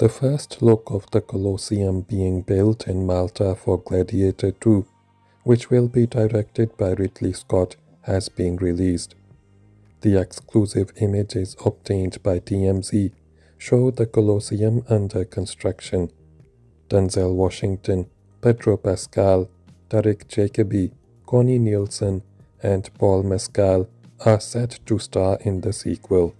The first look of the Colosseum being built in Malta for Gladiator 2, which will be directed by Ridley Scott, has been released. The exclusive images obtained by TMZ show the Colosseum under construction. Denzel Washington, Pedro Pascal, Derek Jacobi, Connie Nielsen, and Paul Mescal are set to star in the sequel.